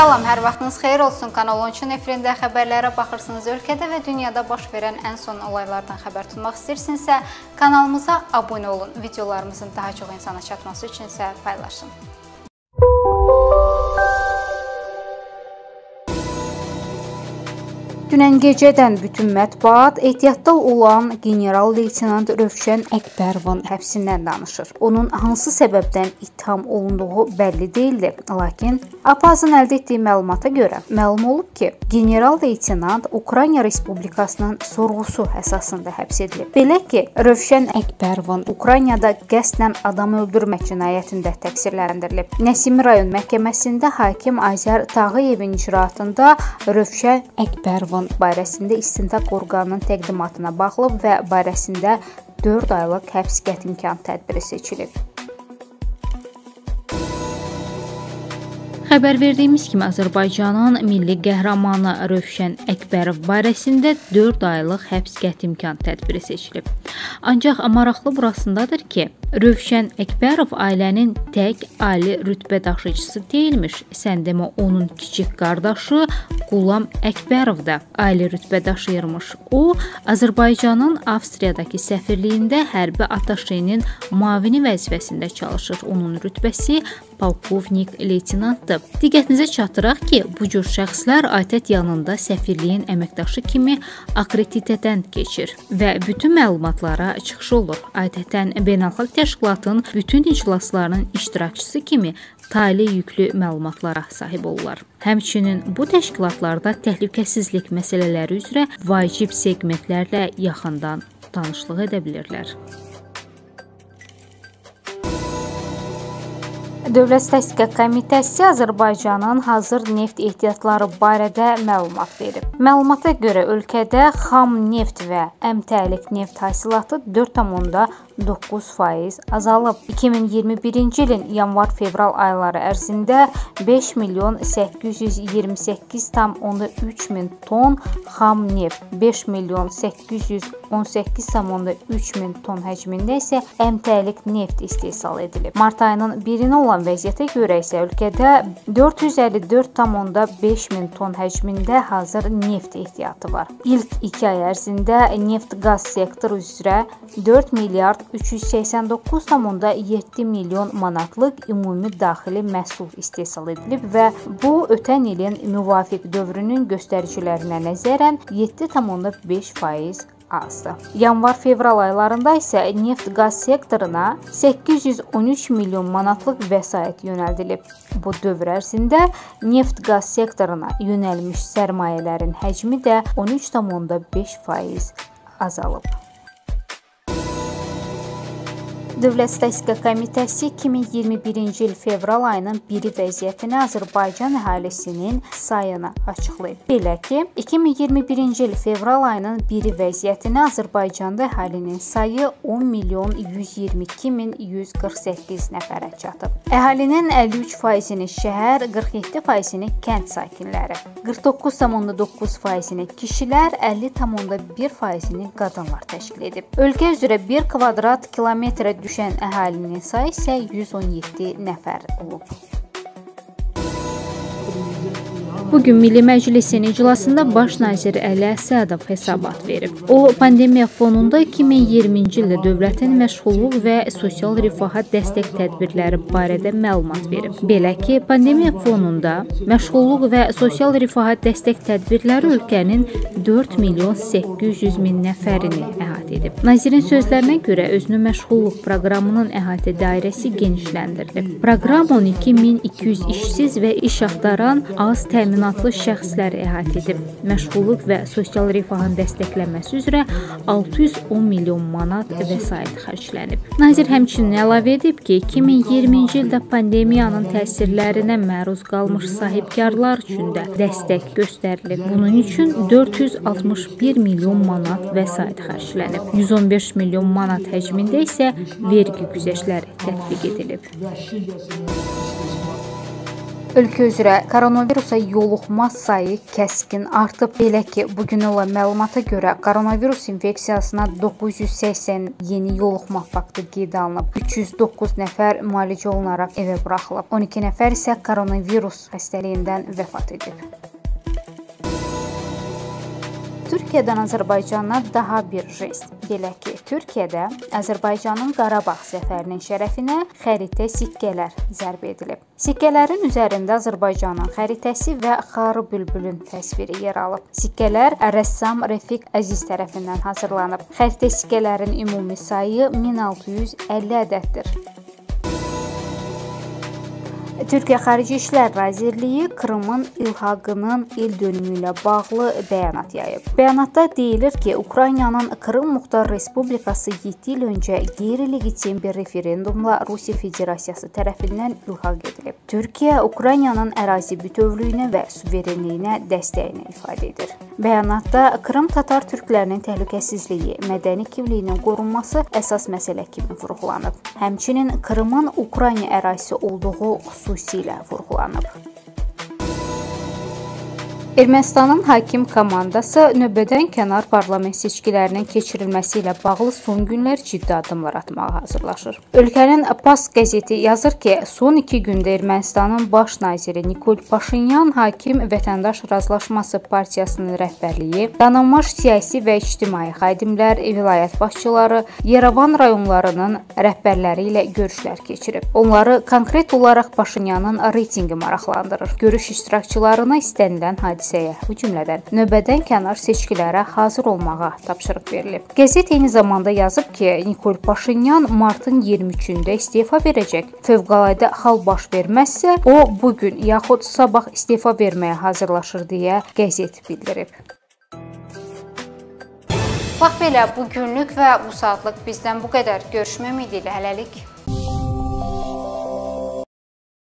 Salam, hər vaxtınız xeyir olsun. Kanal 13-ün efirində xəbərlərə baxırsınız. Ölkədə və dünyada baş verən ən son olaylardan xəbər tutmaq istəyirsinizsə, kanalımıza abunə olun. Videolarımızın daha çox insana çatması üçün isə paylaşın. Dünən gecədən bütün mətbuat ehtiyatda olan general-leytenant Rövşən Əkbərovun həbsindən danışır. Onun hansı səbəbdən ittiham olunduğu bəlli deyildi. Lakin APAZ-ın əldə etdiyi məlumata görə məlum olub ki, general-leytenant Ukrayna Respublikasının sorğusu əsasında həbs edilib. Belə ki, Rövşən Əkbərovun Ukraynada qəsdən adam öldürmək cinayətində təqsirləndirilib. Nəsimi rayon məhkəməsində hakim Azər Tağıyevin icraatında Rövşən Əkbərovun Qanun barəsində istintaq orqanının təqdimatına baxılıb və barəsində 4 aylıq həbs qəti imkan tədbiri seçilib. Xəbər verdiyimiz kimi Azərbaycanın milli qəhrəmanı Rövşən Əkbərov barəsində 4 aylıq həbs qəti imkan tədbiri seçilib. Ancaq maraqlı burasındadır ki, Rövşən Əkbərov ailənin tək ali rütbə daşıyıcısı deyilmiş. Sən demə onun kiçik qardaşı Qulam Əkbərov da ali rütbə daşıyırmış. O, Azərbaycanın Avstriyadakı səfirliyində hərbi ataşeyin müavini vəzifəsində çalışır. Onun rütbəsi polkovnik leytenantdır. Diqqətinizə çatdıraq ki, bu cür şəxslər ATƏT yanında səfirliyin əməkdaşı kimi akkreditədən keçir və bütün məlumatlara çıxış olur. ATƏT-ən beynəlxalq təşkilatın bütün iclaslarının iştirakçısı kimi tali yüklü məlumatlara sahib olurlar. Həmçinin bu təşkilatlarda təhlükəsizlik məsələləri üzrə vacib seqmentlərlə yaxından tanışlıq edə bilirlər. Dövlət Statistika Komitəsi Azərbaycanın hazır neft ehtiyatları barədə məlumat verib. Məlumata görə ölkədə xam neft və əmtəlik neft hasilatı 4,9% azalıb. 2021-ci ilin yanvar-fevral ayları ərzində 5 milyon 828,3 min ton xam neft, 5 milyon 818,3 min ton həcmində isə əmtəlik neft istehsal edilib. Mart ayının 1-nə olan olan vəziyyətə görə isə ölkədə 454,5 min ton həcmində hazır neft ehtiyatı var. İlk 2 ay ərzində neft-qaz sektoru üzrə 4 milyard 389,7 milyon manatlıq ümumi daxili məhsul istehsal edilib və bu ötən ilin müvafiq dövrünün göstəricilərinə nəzərən 7,5% azdır. Yanvar-fevral aylarında isə neft-qaz sektoruna 813 milyon manatlıq vəsait yönəldilib. Bu dövr ərzində neft-qaz sektoruna yönəlmiş sərmayələrin həcmi də 13,5% azalıb. Dövlət Statistika Komitəsi 2021-ci il fevral ayının 1-i vəziyyətini Azərbaycan əhalisinin sayını açıqlayıb. Belə ki, 2021-ci il fevral ayının 1-i vəziyyətini Azərbaycanda əhalinin sayı 10 milyon 122 min 148 nəfərə çatıb. Əhalinin 53%-ni şəhər, 47%-ni kənd sakinləri, 49,9%-ni kişilər, 50,1%-ni qadınlar təşkil edib. Ölkə üzrə 1 kvadrat kilometrə düşən əhalinin sayı isə 117 nəfər olub. Bu gün Milli Məclisin iclasında baş nazir Əli Əsədov hesabat verib. O, pandemiya fonunda 2020-ci ildə dövlətin məşğulluq və sosial rifaha dəstək tədbirləri barədə məlumat verib. Belə ki, pandemiya fonunda məşğulluq və sosial rifaha dəstək tədbirləri ölkənin 4 milyon 800 min nəfərini əhatə edib. Nazirin sözlərinə görə özünü məşğulluq proqramının əhatə dairəsi genişləndirilib. Proqram 12 min 200 işsiz və iş axtaran az təmin təminatlı şəxslər əhatə edib. Məşğulluq və sosial rifahın dəstəklənməsi üzrə 610 milyon manat vəsait xərclənib. Nazir həmçinin əlavə edib ki, 2020-ci ildə pandemiyanın təsirlərinə məruz qalmış sahibkarlar üçün də dəstək göstərilib. Bunun üçün 461 milyon manat vəsait xərclənib. 115 milyon manat həcmində isə vergi güzəştləri tətbiq edilib. Ölkə üzrə koronavirusa yoluxma sayı kəskin artıb. Belə ki, bu gün olan məlumata görə koronavirus infeksiyasına 980 yeni yoluxma faktı qeydə alınıb. 309 nəfər müalicə olunaraq evə buraxılıb. 12 nəfər isə koronavirus xəstəliyindən vəfat edib. Türkiyədən Azərbaycana daha bir jest. Belə ki, Türkiyədə Azərbaycanın Qarabağ zəfərinin şərəfinə xəritə sikkələr zərb edilib. Sikkələrin üzərində Azərbaycanın xəritəsi və Xarı bülbülün təsviri yer alıb. Sikkələr rəssam Rəfiq Əziz tərəfindən hazırlanıb. Xəritə sikkələrin ümumi sayı 1650 ədəddir. Türkiyə Xarici İşlər Nazirliyi Krımın ilhaqının il dönümü ilə bağlı bəyanat yayıb. Bəyanatda deyilir ki, Ukraynanın Krım Muxtar Respublikası 7 il öncə qeyri-legitim bir referendumla Rusiya Federasiyası tərəfindən ilhaq edilib. Türkiyə Ukraynanın ərazi bütövlüyünə və suverenliyinə dəstəyini ifadə edir. Bəyanatda Krım tatar türklərinin təhlükəsizliyi, mədəni kimliyinin qorunması əsas məsələ kimi vurğulanıb. Həmçinin Krımın Ukrayna ərazisi olduğu xüsusilə vurğulanıb. Ermənistanın hakim komandası növbədən kənar parlament seçkilərinin keçirilməsi ilə bağlı son günlər ciddi addımlar atmağa hazırlaşır. Ölkənin Pas qəzeti yazır ki, son 2 gündə Ermənistanın baş naziri Nikol Paşinyan hakim Vətəndaş Razılaşması partiyasının rəhbərliyi, tanınmış siyasi və ictimai xadimlər, vilayət başçıları, Yerevan rayonlarının rəhbərləri ilə görüşlər keçirib. Onları konkret olaraq Paşinyanın reytinqi maraqlandırır. Görüş iştirakçılarına istənilən hadisə hadisəyə, o cümlədən növbədən kənar seçkilərə hazır olmağa tapşırıq verilib. Qəzet eyni zamanda yazıb ki, Nikol Paşinyan martın 23-də istefa verəcək. Fövqəladə hal baş verməzsə, o bu gün yaxud sabah istefa verməyə hazırlaşır deyə qəzet bildirib. Bax belə bu günlük və bu saatlıq bizdən bu qədər. Görüşmək ümidi ilə hələlik.